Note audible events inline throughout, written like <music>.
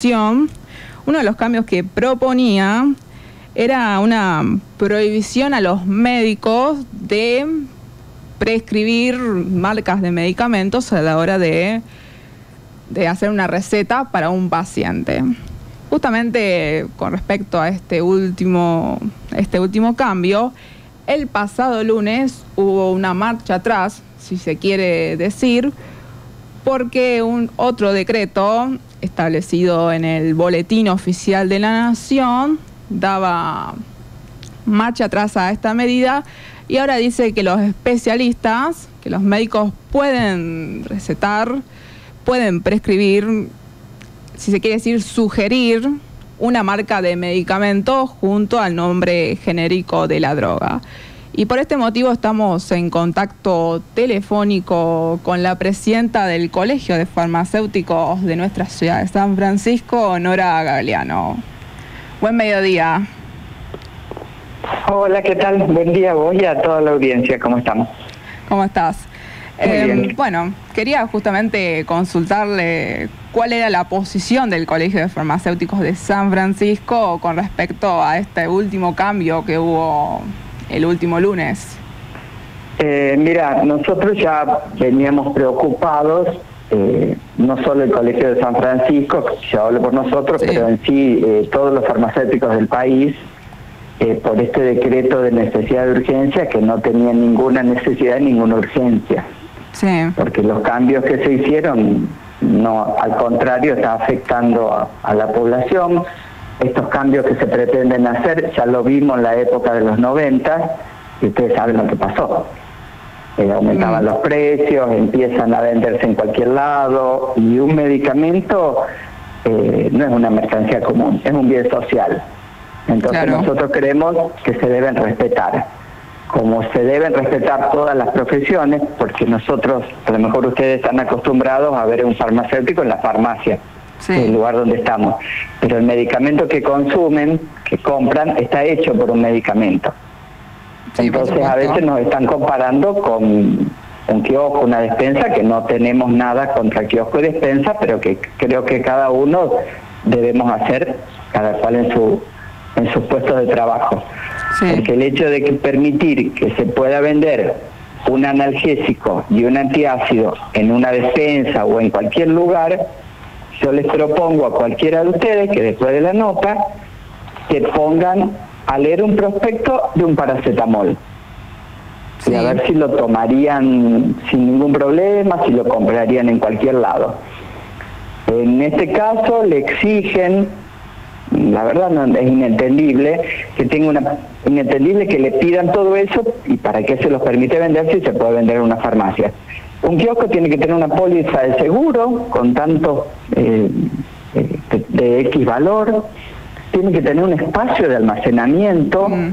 uno de los cambios que proponía era una prohibición a los médicos de prescribir marcas de medicamentos a la hora de, de hacer una receta para un paciente. Justamente con respecto a este último, este último cambio, el pasado lunes hubo una marcha atrás, si se quiere decir, porque un otro decreto establecido en el boletín oficial de la Nación daba marcha atrás a esta medida y ahora dice que los especialistas, que los médicos pueden recetar, pueden prescribir, si se quiere decir, sugerir una marca de medicamento junto al nombre genérico de la droga. Y por este motivo estamos en contacto telefónico con la presidenta del Colegio de Farmacéuticos de nuestra ciudad de San Francisco, Nora Gagliano. Buen mediodía. Hola, ¿qué tal? Buen día a vos y a toda la audiencia. ¿Cómo estamos? ¿Cómo estás? Eh, bueno, quería justamente consultarle cuál era la posición del Colegio de Farmacéuticos de San Francisco con respecto a este último cambio que hubo el último lunes? Eh, mira, nosotros ya veníamos preocupados, eh, no solo el Colegio de San Francisco, ya hablo por nosotros, pero en sí eh, todos los farmacéuticos del país, por este decreto de necesidad de urgencia que no tenía ninguna necesidad, ninguna urgencia. Sí. Porque los cambios que se hicieron, no, al contrario, está afectando a la población estos cambios que se pretenden hacer, ya lo vimos en la época de los 90 y ustedes saben lo que pasó. Eh, aumentaban mm. los precios, empiezan a venderse en cualquier lado y un medicamento eh, no es una mercancía común, es un bien social. Entonces nosotros creemos que se deben respetar, como se deben respetar todas las profesiones, porque nosotros, a lo mejor ustedes están acostumbrados a ver un farmacéutico en la farmacia el lugar donde estamos. Pero el medicamento que consumen, que compran, está hecho por un medicamento. Entonces a veces nos están comparando con un kiosco, una despensa, que no tenemos nada contra kiosco y despensa, pero que creo que cada uno debemos hacer, cada cual en su en sus puestos de trabajo. Porque el hecho de que permitir que se pueda vender un analgésico y un antiácido en una despensa o en cualquier lugar, yo les propongo a cualquiera de ustedes que después de la nota que pongan a leer un prospecto de un paracetamol. Y a ver si lo tomarían sin ningún problema, si lo comprarían en cualquier lado. En este caso le exigen, la verdad no, es inentendible, que tenga una inentendible que le pidan todo eso y para qué se los permite vender si se puede vender en una farmacia. Un kiosco tiene que tener una póliza de seguro con tanto eh, de, X valor, tiene que tener un espacio de almacenamiento, mm.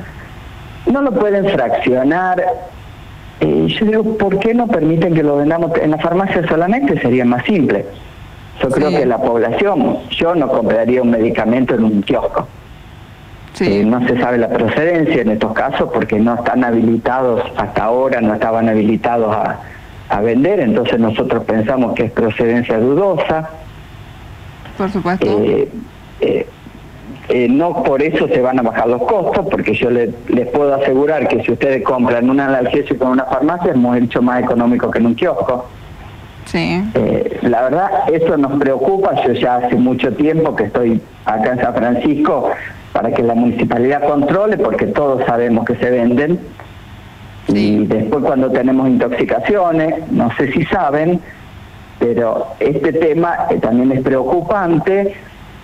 no lo pueden fraccionar. Eh, yo digo, ¿por qué no permiten que lo vendamos en la farmacia solamente? Sería más simple. Yo creo que la población, yo no compraría un medicamento en un kiosco. Eh, no se sabe la procedencia en estos casos porque no están habilitados, hasta ahora no estaban habilitados a, a vender, entonces nosotros pensamos que es procedencia dudosa. Por supuesto. Eh, eh, eh, no por eso se van a bajar los costos, porque yo les puedo asegurar que si ustedes compran un analgésico en una farmacia es mucho más económico que en un kiosco. Sí. la verdad, eso nos preocupa. Yo ya hace mucho tiempo que estoy acá en San Francisco para que la municipalidad controle, porque todos sabemos que se venden y después cuando tenemos intoxicaciones, no sé si saben, pero este tema eh, también es preocupante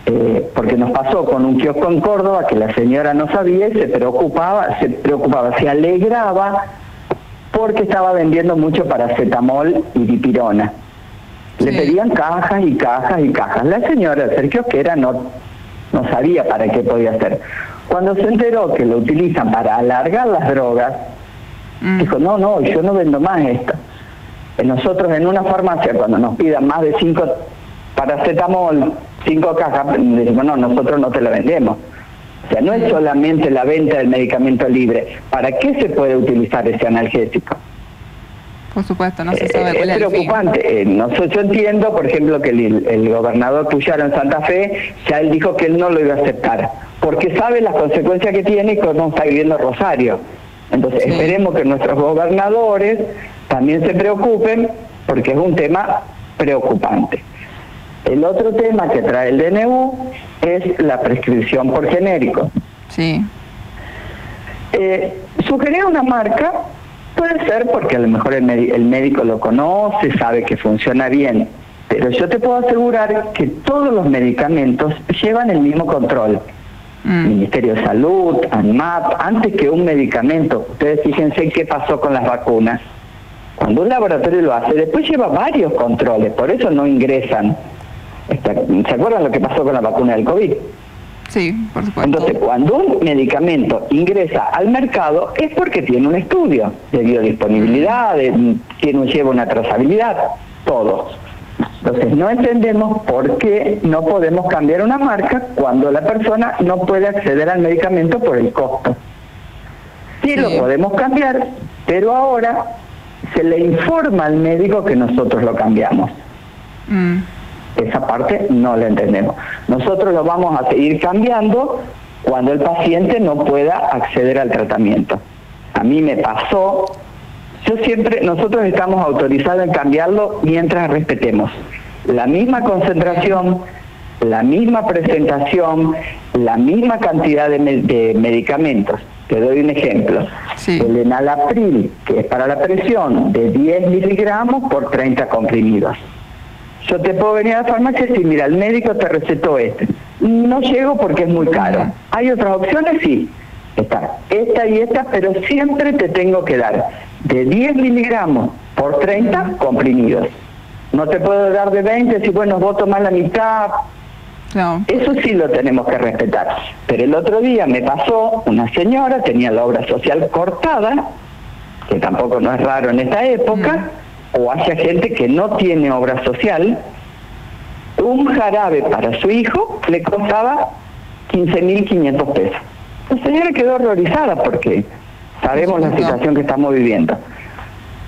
eh, porque nos pasó con un kiosco en Córdoba que la señora no sabía y se preocupaba, se preocupaba, se alegraba porque estaba vendiendo mucho paracetamol y dipirona. Le pedían cajas y cajas y cajas. La señora Sergio era no, no sabía para qué podía hacer. Cuando se enteró que lo utilizan para alargar las drogas, Mm. Dijo, no, no, yo no vendo más esto. Nosotros en una farmacia, cuando nos pidan más de cinco paracetamol, cinco cajas, decimos, no, nosotros no te la vendemos. O sea, no es solamente la venta del medicamento libre. ¿Para qué se puede utilizar ese analgésico? Por supuesto, no se sabe cuál es, es preocupante. Eh, no, yo entiendo, por ejemplo, que el, gobernador Puyaro en Santa Fe, ya él dijo que él no lo iba a aceptar, porque sabe las consecuencias que tiene y cómo está viviendo Rosario. Entonces, esperemos que nuestros gobernadores también se preocupen, porque es un tema preocupante. El otro tema que trae el DNU es la prescripción por genérico. Sí. Eh, sugerir una marca puede ser porque a lo mejor el, médico lo conoce, sabe que funciona bien, pero yo te puedo asegurar que todos los medicamentos llevan el mismo control. Mm. Ministerio de Salud, ANMAP, antes que un medicamento, ustedes fíjense qué pasó con las vacunas. Cuando un laboratorio lo hace, después lleva varios controles, por eso no ingresan. ¿Se acuerdan lo que pasó con la vacuna del COVID? Sí, por supuesto. Entonces, cuando un medicamento ingresa al mercado es porque tiene un estudio de biodisponibilidad, de, tiene, lleva una trazabilidad, todos. Entonces, no entendemos por qué no podemos cambiar una marca cuando la persona no puede acceder al medicamento por el costo. Sí, lo podemos cambiar, pero ahora se le informa al médico que nosotros lo cambiamos. Mm. Esa parte no la entendemos. Nosotros lo vamos a seguir cambiando cuando el paciente no pueda acceder al tratamiento. A mí me pasó, yo siempre, nosotros estamos autorizados en cambiarlo mientras respetemos la misma concentración, la misma presentación, la misma cantidad de, medicamentos. Te doy un ejemplo. El enalapril, que es para la presión, de 10 miligramos por 30 comprimidos. Yo te puedo venir a la farmacia y decir, mira, el médico te recetó este. No llego porque es muy caro. ¿Hay otras opciones? Sí. Está esta y esta, pero siempre te tengo que dar de 10 miligramos por 30 comprimidos. No te puedo dar de 20 si, bueno, vos tomás la mitad. No. Eso sí lo tenemos que respetar. Pero el otro día me pasó una señora, tenía la obra social cortada, que tampoco no es raro en esta época, mm o haya gente que no tiene obra social, un jarabe para su hijo le costaba 15.500 pesos. La señora quedó horrorizada porque sabemos la situación que estamos viviendo.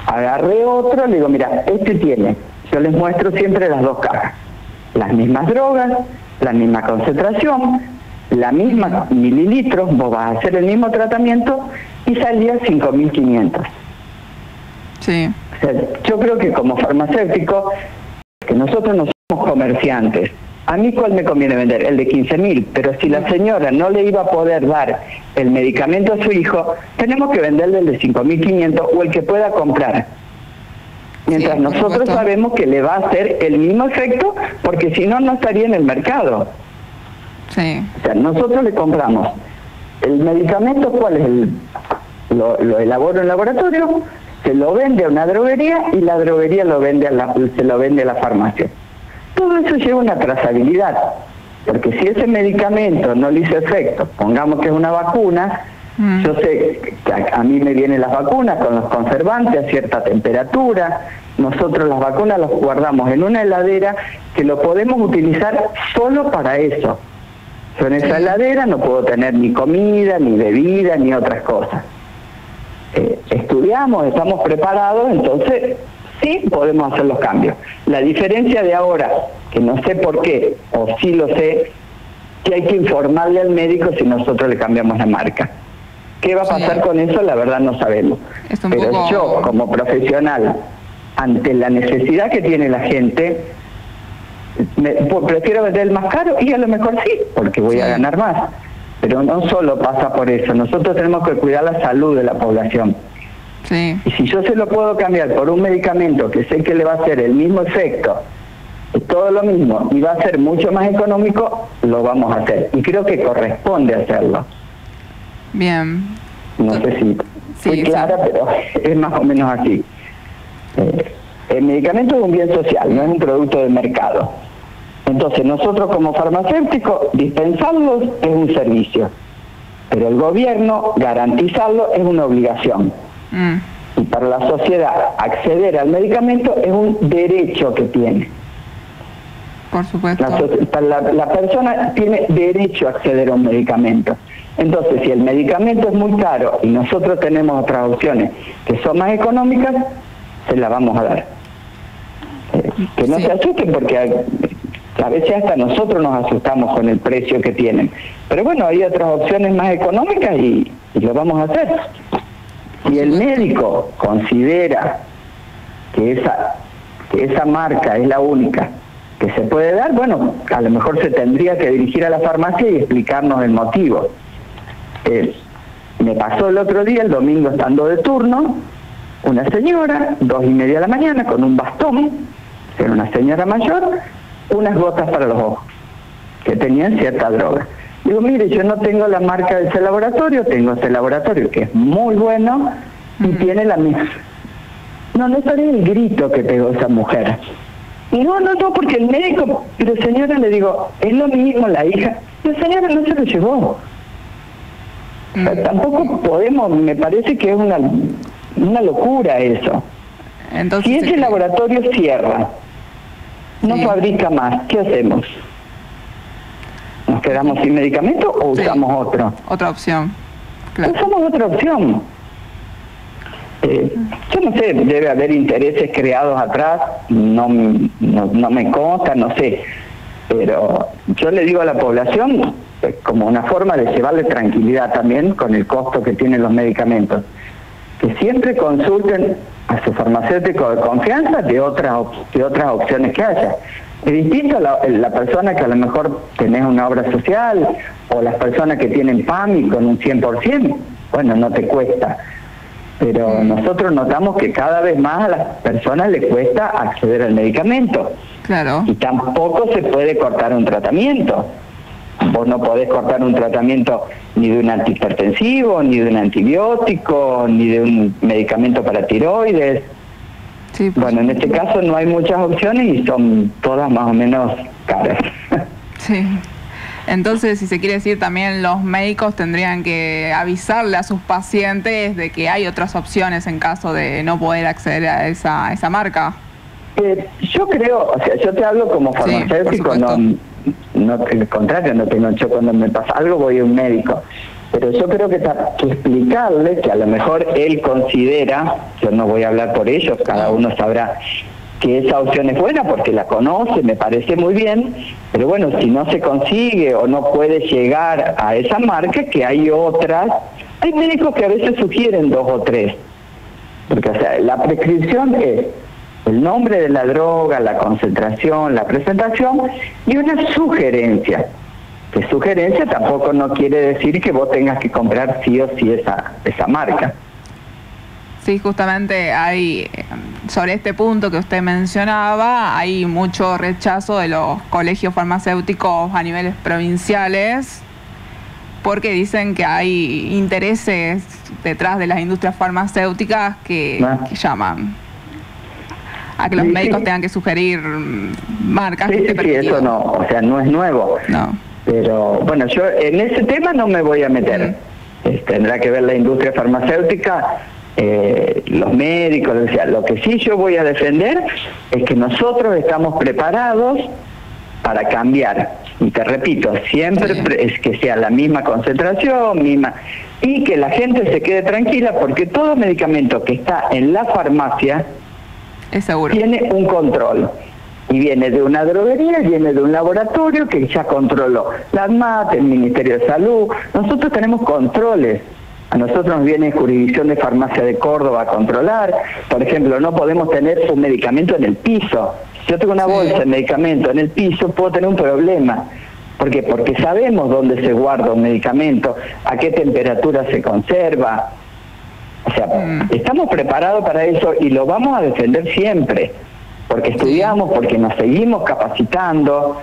Agarré otro, le digo, mira, este tiene, yo les muestro siempre las dos cajas, las mismas drogas, la misma concentración, la misma mililitros, vos vas a hacer el mismo tratamiento y salía 5.500. Sí yo creo que como farmacéutico, que nosotros no somos comerciantes, a mí cuál me conviene vender, el de 15 mil, pero si la señora no le iba a poder dar el medicamento a su hijo, tenemos que venderle el de 5.500 o el que pueda comprar. Mientras nosotros sabemos que le va a hacer el mismo efecto, porque si no, no estaría en el mercado. Sí. O sea, nosotros le compramos el medicamento, ¿cuál es el? Lo, lo elaboro en laboratorio, se lo vende a una droguería y la droguería lo vende a la, se lo vende a la farmacia. Todo eso lleva una trazabilidad, porque si ese medicamento no le hizo efecto, pongamos que es una vacuna, mm. yo sé que a, mí me vienen las vacunas con los conservantes a cierta temperatura, nosotros las vacunas las guardamos en una heladera que lo podemos utilizar solo para eso. Yo en esa heladera no puedo tener ni comida, ni bebida, ni otras cosas. Eh, estudiamos, estamos preparados, entonces sí podemos hacer los cambios. La diferencia de ahora, que no sé por qué, o sí lo sé, que hay que informarle al médico si nosotros le cambiamos la marca. ¿Qué va a pasar con eso? La verdad no sabemos. Pero yo, como profesional, ante la necesidad que tiene la gente, prefiero vender el más caro y a lo mejor sí, porque voy a ganar más. Pero no solo pasa por eso, nosotros tenemos que cuidar la salud de la población. Sí. Y si yo se lo puedo cambiar por un medicamento que sé que le va a hacer el mismo efecto, todo lo mismo, y va a ser mucho más económico, lo vamos a hacer. Y creo que corresponde hacerlo. Bien. No sé si fui clara, pero <laughs> es más o menos así. Eh, el medicamento es un bien social, no es un producto de mercado. Entonces nosotros como farmacéuticos dispensarlos es un servicio, pero el gobierno garantizarlo es una obligación. Mm. Y para la sociedad acceder al medicamento es un derecho que tiene. Por supuesto. La, la, persona tiene derecho a acceder a un medicamento. Entonces, si el medicamento es muy caro y nosotros tenemos otras opciones que son más económicas, se la vamos a dar. Eh, que no se asusten porque a, veces hasta nosotros nos asustamos con el precio que tienen. Pero bueno, hay otras opciones más económicas y, lo vamos a hacer. Si el médico considera que esa, que esa marca es la única que se puede dar, bueno, a lo mejor se tendría que dirigir a la farmacia y explicarnos el motivo. Eh, me pasó el otro día, el domingo estando de turno, una señora, dos y media de la mañana, con un bastón, era una señora mayor, unas gotas para los ojos, que tenían cierta droga. Digo, mire, yo no tengo la marca de ese laboratorio, tengo ese laboratorio que es muy bueno y tiene la misma. No, no sabía el grito que pegó esa mujer. No, no, no, porque el médico, pero señora le digo, es lo mismo la hija. La señora no se lo llevó. Mm. tampoco podemos, me parece que es una, una locura eso. Entonces, si ese laboratorio cierra, no fabrica más, ¿qué hacemos? ¿Nos quedamos sin medicamento o usamos otro? Otra opción. Usamos otra opción. Eh, yo no sé, debe haber intereses creados atrás, no, no, me consta, no sé, pero yo le digo a la población como una forma de llevarle tranquilidad también con el costo que tienen los medicamentos, que siempre consulten a su farmacéutico de confianza de otras, de otras opciones que haya. Es distinto la, la persona que a lo mejor tenés una obra social o las personas que tienen PAMI con un 100%, bueno, no te cuesta pero nosotros notamos que cada vez más a las personas les cuesta acceder al medicamento. Claro. Y tampoco se puede cortar un tratamiento. Vos no podés cortar un tratamiento ni de un antihipertensivo, ni de un antibiótico, ni de un medicamento para tiroides. Sí, bueno, en este caso no hay muchas opciones y son todas más o menos caras. <laughs> Sí. Entonces, si se quiere decir, también los médicos tendrían que avisarle a sus pacientes de que hay otras opciones en caso de no poder acceder a esa, esa marca. Eh, yo creo, o sea, yo te hablo como farmacéutico, no, no, al contrario, no tengo, yo cuando me pasa algo voy a un médico. Pero yo creo que, que explicarle que a lo mejor él considera, yo no voy a hablar por ellos, cada uno sabrá que esa opción es buena porque la conoce, me parece muy bien, pero bueno, si no se consigue o no puede llegar a esa marca, que hay otras, hay médicos que a veces sugieren dos o tres, porque la prescripción es el nombre de la droga, la concentración, la presentación y una sugerencia. Que sugerencia tampoco no quiere decir que vos tengas que comprar sí o sí esa, esa marca. Sí, justamente hay, sobre este punto que usted mencionaba, hay mucho rechazo de los colegios farmacéuticos a niveles provinciales porque dicen que hay intereses detrás de las industrias farmacéuticas que, ah. llaman a que los médicos tengan que sugerir marcas. Sí, sí, eso no, o sea, no es nuevo. No. Pero bueno, yo en ese tema no me voy a meter. tendrá que ver la industria farmacéutica eh, los médicos, lo que sí yo voy a defender es que nosotros estamos preparados para cambiar. Y te repito, siempre es que sea la misma concentración, misma, y que la gente se quede tranquila porque todo medicamento que está en la farmacia tiene un control. Y viene de una droguería, viene de un laboratorio que ya controló la ANMAT, el Ministerio de Salud. Nosotros tenemos controles a nosotros nos viene jurisdicción de farmacia de Córdoba a controlar. Por ejemplo, no podemos tener un medicamento en el piso. Si yo tengo una bolsa de medicamento en el piso, puedo tener un problema. ¿Por qué? Porque sabemos dónde se guarda un medicamento, a qué temperatura se conserva. O sea, mm. estamos preparados para eso y lo vamos a defender siempre. Porque estudiamos, porque nos seguimos capacitando,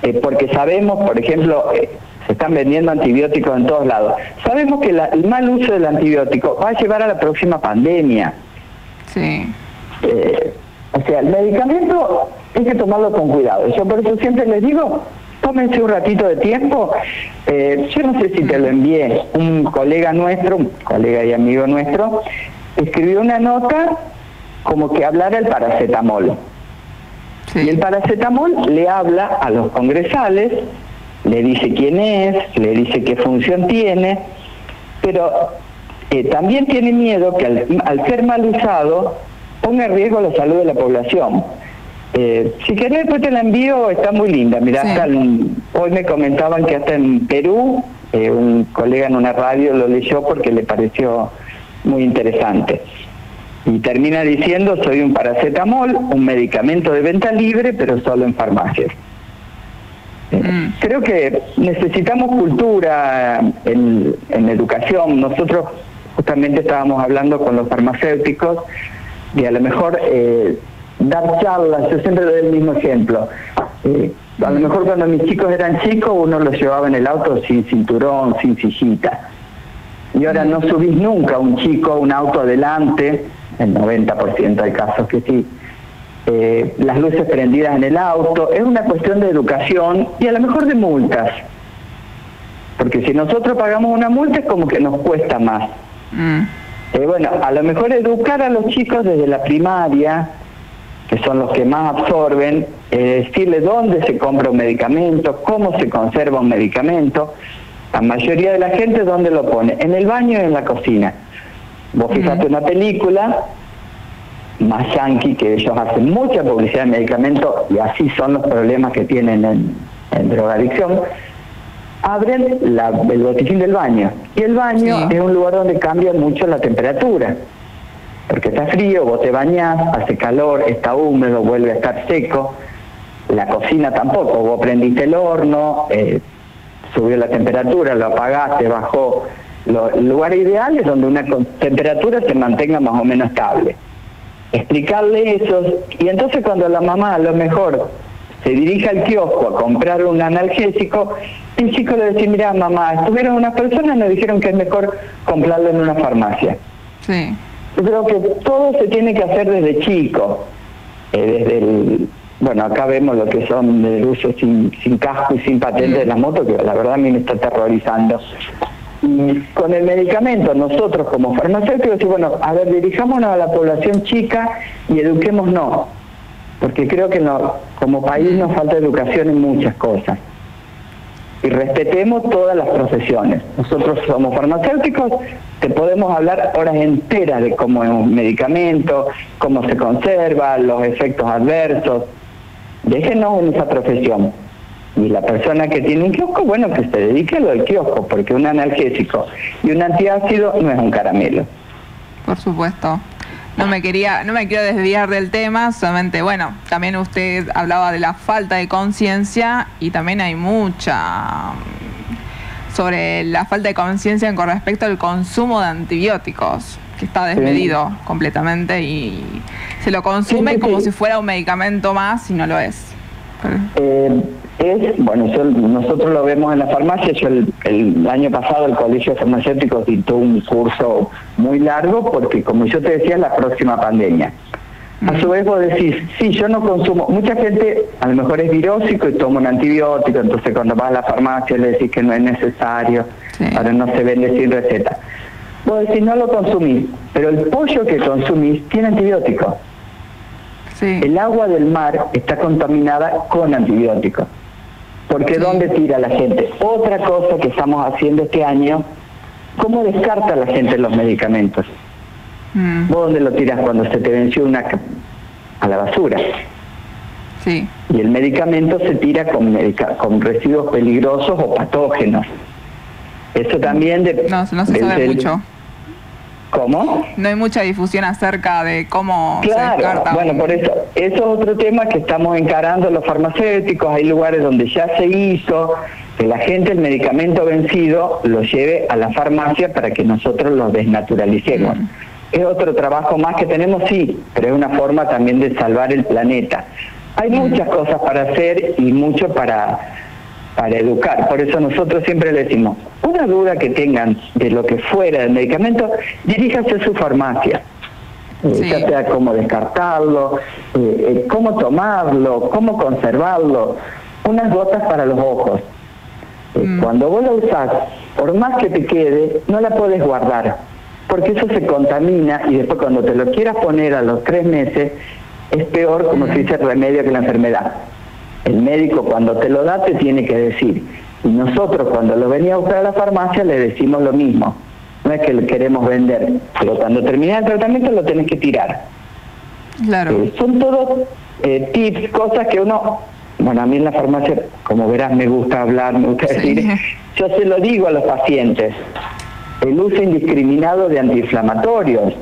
eh, porque sabemos, por ejemplo, eh, se están vendiendo antibióticos en todos lados. Sabemos que el mal uso del antibiótico va a llevar a la próxima pandemia. Sí. Eh, o sea, el medicamento hay que tomarlo con cuidado. Yo por eso siempre les digo, tómense un ratito de tiempo. Eh, yo no sé si te lo envié. Un colega nuestro, un colega y amigo nuestro, escribió una nota como que hablara el paracetamol. Y el paracetamol le habla a los congresales le dice quién es, le dice qué función tiene, pero eh, también tiene miedo que al, ser mal usado ponga en riesgo la salud de la población. Eh, si querés después te la envío, está muy linda. Mira, hoy me comentaban que hasta en Perú eh, un colega en una radio lo leyó porque le pareció muy interesante. Y termina diciendo, soy un paracetamol, un medicamento de venta libre, pero solo en farmacias. Mm. Creo que necesitamos cultura en, educación. Nosotros justamente estábamos hablando con los farmacéuticos y a lo mejor eh, dar charlas, yo siempre doy el mismo ejemplo. Eh, a lo mejor cuando mis chicos eran chicos uno los llevaba en el auto sin cinturón, sin sillita. Y ahora no subís nunca un chico un auto adelante, el 90% hay casos que sí, eh, las luces prendidas en el auto, es una cuestión de educación y a lo mejor de multas. Porque si nosotros pagamos una multa es como que nos cuesta más. Mm. Eh, bueno, a lo mejor educar a los chicos desde la primaria, que son los que más absorben, eh, decirle dónde se compra un medicamento, cómo se conserva un medicamento. La mayoría de la gente, ¿dónde lo pone? En el baño y en la cocina. Vos fijate una película más yankee, que ellos hacen mucha publicidad de medicamentos y así son los problemas que tienen en, drogadicción, abren el botiquín del baño. Y el baño es un lugar donde cambia mucho la temperatura. Porque está frío, vos te bañás, hace calor, está húmedo, vuelve a estar seco. La cocina tampoco, vos prendiste el horno, eh, subió la temperatura, lo apagaste, bajó. El lugar ideal es donde una temperatura se mantenga más o menos estable explicarle eso, y entonces cuando la mamá a lo mejor se dirige al kiosco a comprar un analgésico, el chico le dice, mira mamá, estuvieron unas personas nos dijeron que es mejor comprarlo en una farmacia. Sí. Yo creo que todo se tiene que hacer desde chico, eh, desde el, bueno, acá vemos lo que son el uso sin, sin casco y sin patente de las motos, que la verdad a mí me está aterrorizando. Y con el medicamento, nosotros como farmacéuticos, decimos, bueno, a ver, dirijámonos a la población chica y eduquémonos, porque creo que no, como país nos falta educación en muchas cosas. Y respetemos todas las profesiones. Nosotros somos farmacéuticos, te podemos hablar horas enteras de cómo es un medicamento, cómo se conserva, los efectos adversos. Déjenos en esa profesión y la persona que tiene un kiosco, bueno, que se dedique a lo del kiosco, porque un analgésico y un antiácido no es un caramelo. Por supuesto. No me quería, no me quiero desviar del tema, solamente, bueno, también usted hablaba de la falta de conciencia y también hay mucha mm, sobre la falta de conciencia con respecto al consumo de antibióticos, que está desmedido completamente y se lo consume como si fuera un medicamento más y no lo es. Eh, es, bueno, nosotros lo vemos en la farmacia, yo el, año pasado el Colegio de Farmacéuticos dictó un curso muy largo porque, como yo te decía, es la próxima pandemia. A su vez vos decís, sí, yo no consumo, mucha gente a lo mejor es virósico y toma un antibiótico, entonces cuando vas a la farmacia le decís que no es necesario, ahora no se vende sin receta. Vos decís, no lo consumís, pero el pollo que consumís tiene antibiótico. El agua del mar está contaminada con antibióticos. Porque ¿dónde tira la gente? Otra cosa que estamos haciendo este año, ¿cómo descarta la gente los medicamentos? Mm. ¿Vos dónde lo tiras cuando se te venció una a la basura? Sí. Y el medicamento se tira con, con residuos peligrosos o patógenos. Eso también de, no, no se sabe mucho. ¿Cómo? No hay mucha difusión acerca de cómo se descarta. Bueno, por eso, eso es otro tema que estamos encarando los farmacéuticos. Hay lugares donde ya se hizo que la gente el medicamento vencido lo lleve a la farmacia para que nosotros lo desnaturalicemos. Mm. Es otro trabajo más que tenemos, sí, pero es una forma también de salvar el planeta. Hay mm. muchas cosas para hacer y mucho para para educar. Por eso nosotros siempre le decimos, una duda que tengan de lo que fuera del medicamento, diríjase a su farmacia. Eh, ya sea cómo descartarlo, eh, eh, cómo tomarlo, cómo conservarlo. Unas gotas para los ojos. Mm. Cuando vos lo usás, por más que te quede, no la puedes guardar, porque eso se contamina y después cuando te lo quieras poner a los tres meses, es peor como si dice remedio que la enfermedad. El médico cuando te lo da te tiene que decir. Y nosotros cuando lo venía a buscar a la farmacia le decimos lo mismo. No es que le queremos vender, pero cuando termina el tratamiento lo tenés que tirar. Claro. Eh, son todos eh, tips, cosas que uno, bueno, a mí en la farmacia, como verás, me gusta hablar, me gusta decir, yo se lo digo a los pacientes, el uso indiscriminado de antiinflamatorios,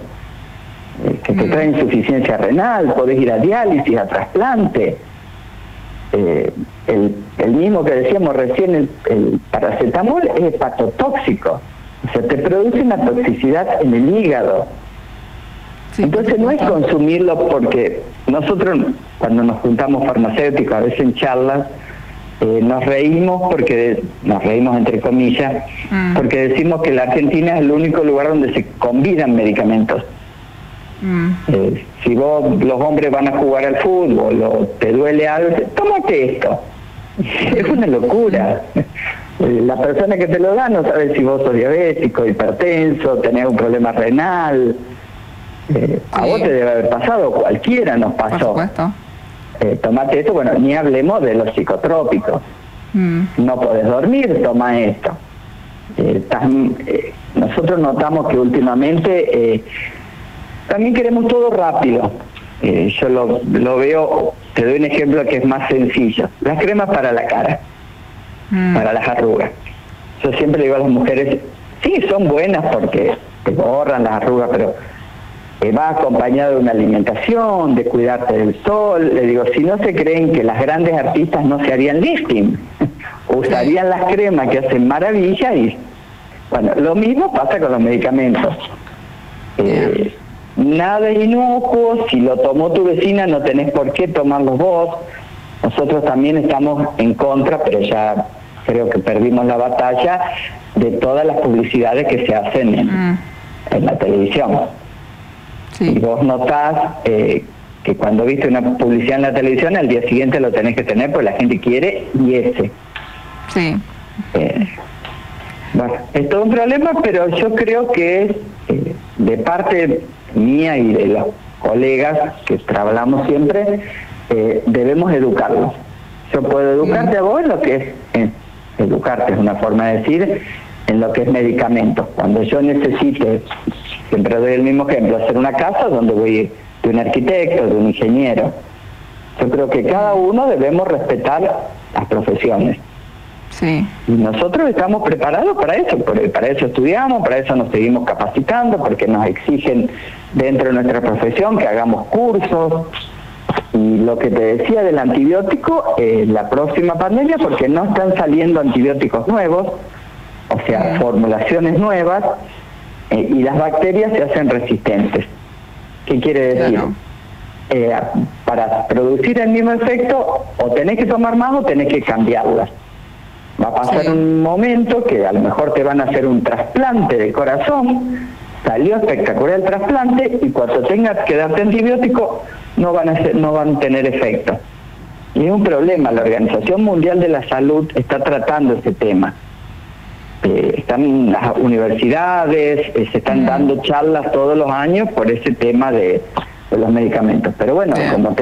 eh, que te mm. trae insuficiencia renal, podés ir a diálisis, a trasplante. Eh, el, mismo que decíamos recién, el, paracetamol es hepatotóxico, o sea, te produce una toxicidad en el hígado. Entonces no es consumirlo porque nosotros cuando nos juntamos farmacéuticos, a veces en charlas, eh, nos reímos porque, nos reímos entre comillas, mm. porque decimos que la Argentina es el único lugar donde se combinan medicamentos. Mm. Eh, si vos, los hombres van a jugar al fútbol o te duele algo, tómate esto. <laughs> es una locura. Eh, la persona que te lo da no sabe si vos sos diabético, hipertenso, tenés un problema renal. A vos te debe haber pasado, cualquiera nos pasó. Eh, tomate esto, bueno, ni hablemos de los psicotrópicos. Mm. No podés dormir, toma esto. Eh, eh, nosotros notamos que últimamente también queremos todo rápido. yo lo, lo, veo, te doy un ejemplo que es más sencillo. Las cremas para la cara, mm. para las arrugas. Yo siempre digo a las mujeres, sí, son buenas porque te borran las arrugas, pero va acompañado de una alimentación, de cuidarte del sol. Le digo, si no se creen que las grandes artistas no se harían lifting, <laughs> usarían las cremas que hacen maravilla y, bueno, lo mismo pasa con los medicamentos. Eh, nada es inocuo, si lo tomó tu vecina no tenés por qué tomarlo vos. Nosotros también estamos en contra, pero ya creo que perdimos la batalla de todas las publicidades que se hacen en, mm. en la televisión. Y vos notás eh, que cuando viste una publicidad en la televisión, al día siguiente lo tenés que tener porque la gente quiere y ese. Sí. Eh, bueno, es todo un problema, pero yo creo que es de parte mía y de los colegas que trabajamos siempre, debemos educarlos. Yo puedo educarte a vos en lo que es, educarte es una forma de decir, en lo que es medicamentos. Cuando yo necesite Siempre doy el mismo ejemplo, hacer una casa donde voy de un arquitecto, de un ingeniero. Yo creo que cada uno debemos respetar las profesiones. Sí. Y nosotros estamos preparados para eso, para eso estudiamos, para eso nos seguimos capacitando, porque nos exigen dentro de nuestra profesión que hagamos cursos. Y lo que te decía del antibiótico, eh, la próxima pandemia, porque no están saliendo antibióticos nuevos, o sea, formulaciones nuevas, eh, y las bacterias se hacen resistentes. ¿Qué quiere decir? Eh, para producir el mismo efecto, o tenés que tomar más o tenés que cambiarlas. Va a pasar un momento que a lo mejor te van a hacer un trasplante de corazón, salió espectacular el trasplante y cuando tengas que darte antibiótico no van a, no van a tener efecto. Y es un problema, la Organización Mundial de la Salud está tratando ese tema. Eh, están las universidades, eh, se están mm. dando charlas todos los años por ese tema de, los medicamentos. Pero bueno, como te